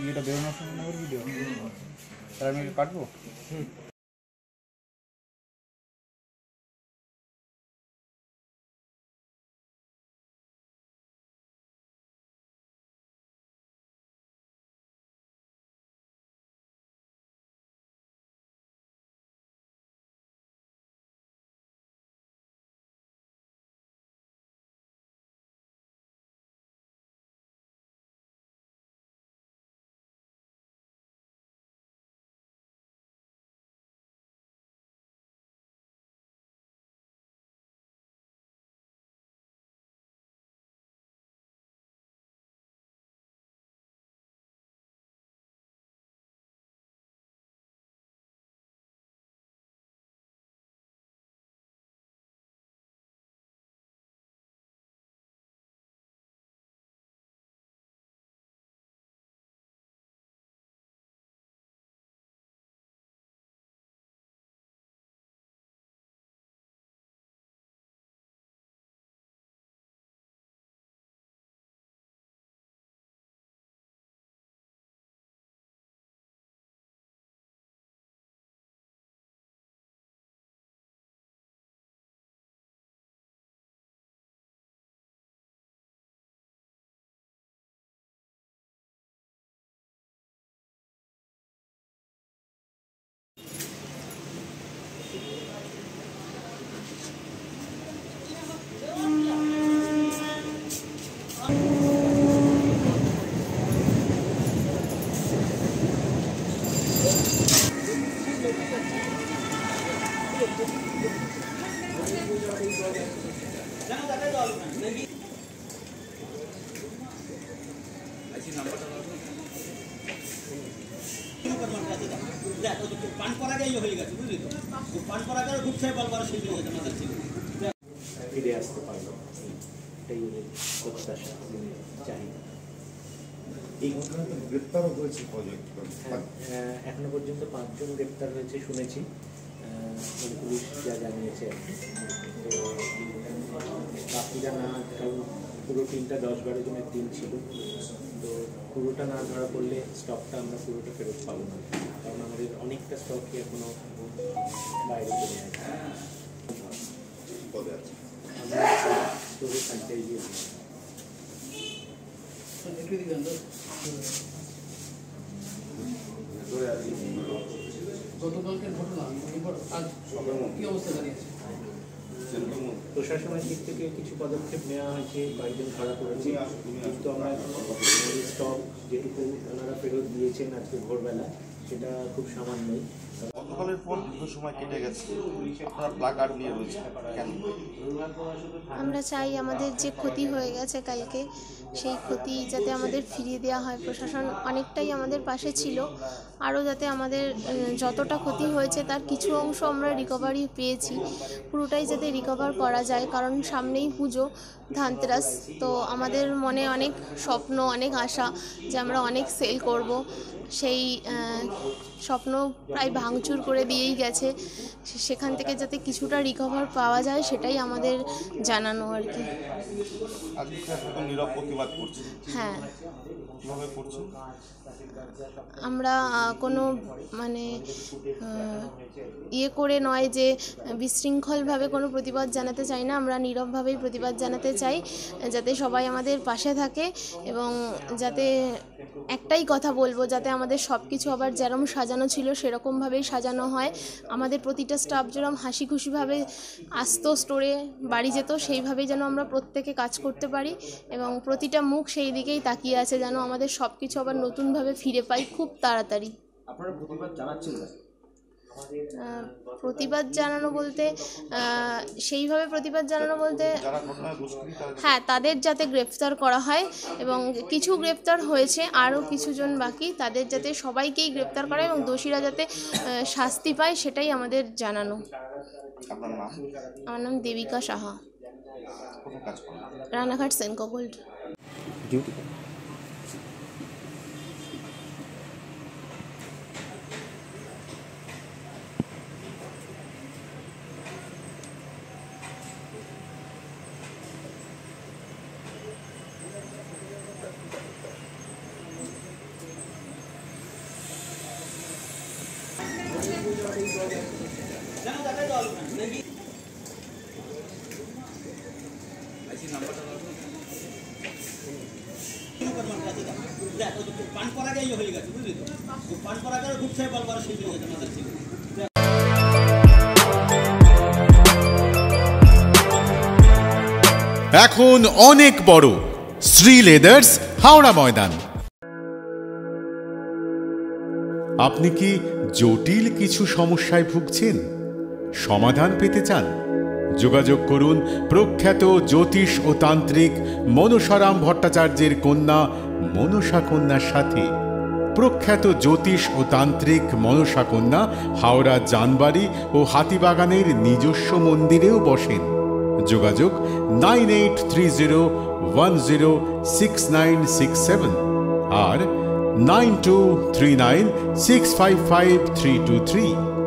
ইয়েটা বেরোনোর সময় নেবার ভিডিও তাহলে আমি এটা কাটবো পান করা গেই হয়ে গেছে বুঝলি তো পান করা গেলে হয়ে গেছে মাথার ছিল ফিরে আসতে পারল এটাই ওদের প্রত্যাশা চাহিদা গ্রেপ্তারও হয়েছে কজন হ্যাঁ এখনও পর্যন্ত পাঁচজন গ্রেপ্তার হয়েছে শুনেছি। পুলিশ যা জানিয়েছে তো বাকিরা না কারণ পুরো টিমটা দশ বারো জনের টিম ছিল তো পুরোটা না ধরা পড়লে স্টকটা আমরা পুরোটা ফেরত পাবো না কারণ আমাদের অনেকটা স্টকই এখনও বাইরে চলে আছে আমরা গতকালকের ঘটনা আজ কি অবস্থা দাঁড়িয়েছে? প্রশাসনের দিক থেকে কিছু পদক্ষেপ নেওয়া হয়েছে কয়েকজন ধরা পড়েছে। কিন্তু আমরা স্টক যেটুকু ওনারা ফেরত দিয়েছেন আজকে ভোরবেলা সেটা খুব সামান্যই। গতকালের পর দীর্ঘ সময় কেটে গেছে। আপনারা নিয়ে রয়েছে কেন? আমরা চাই আমাদের যে ক্ষতি হয়ে গেছে কালকে, সেই ক্ষতি যাতে আমাদের ফিরিয়ে দেওয়া হয়। প্রশাসন অনেকটাই আমাদের পাশে ছিল। আরও যাতে আমাদের যতটা ক্ষতি হয়েছে তার কিছু অংশ আমরা রিকভারি পেয়েছি। পুরোটাই যাতে রিকভার করা যায়, কারণ সামনেই পুজো ধানতেরাস। তো আমাদের মনে অনেক স্বপ্ন, অনেক আশা যে আমরা অনেক সেল করব। সেই স্বপ্ন প্রায় ভাঙচুর করে দিয়েই গেছে। সেখান থেকে যাতে কিছুটা রিকভার পাওয়া যায় সেটাই আমাদের জানানো আর কি। হ্যাঁ। আমরা কোনো মানে ইয়ে করে নয় যে বিশৃঙ্খলভাবে কোনো প্রতিবাদ জানাতে চাই না। আমরা নীরবভাবেই প্রতিবাদ জানাতে চাই যাতে সবাই আমাদের পাশে থাকে এবং যাতে একটাই কথা বলব যাতে আমাদের সব কিছু আবার যেরম সাজানো ছিল সেরকমভাবেই সাজানো হয়। আমাদের প্রতিটা স্টাফ যেরকম হাসি খুশিভাবে আসতো স্টোরে বাড়ি যেত, সেইভাবেই যেন আমরা প্রত্যেকে কাজ করতে পারি এবং প্রতিটা মুখ সেই দিকেই তাকিয়ে আছে যেন আমাদের সব কিছু আবার নতুনভাবে ফিরে পাই খুব তাড়াতাড়ি। আপনারা প্রতিবাদ জানানো বলতে সেইভাবে প্রতিবাদ জানানো বলতে হ্যাঁ তাদের যাতে গ্রেপ্তার করা হয় এবং কিছু গ্রেপ্তার হয়েছে আরও কিছুজন বাকি তাদের যাতে সবাইকেই গ্রেপ্তার করা এবং দোষীরা যাতে শাস্তি পায় সেটাই আমাদের জানানো। আমার নাম দেবিকা সাহা। রানাঘাট সেনকো গোল্ড। এখন অনেক বড় শ্রী লেদার্স হাওড়া ময়দান। আপনি কি জটিল কিছু সমস্যায় ভুগছেন? সমাধান পেতে চান? যোগাযোগ করুন প্রখ্যাত জ্যোতিষ ও তান্ত্রিক মনসারাম ভট্টাচার্যের কন্যা মনসা কন্যার সাথে। প্রখ্যাত জ্যোতিষ ও তান্ত্রিক মনসা কন্যা হাওড়া জানবাড়ি ও হাতিবাগানের নিজস্ব মন্দিরেও বসেন। যোগাযোগ nine eight three zero one zero six nine six seven. আর 9239 655 323.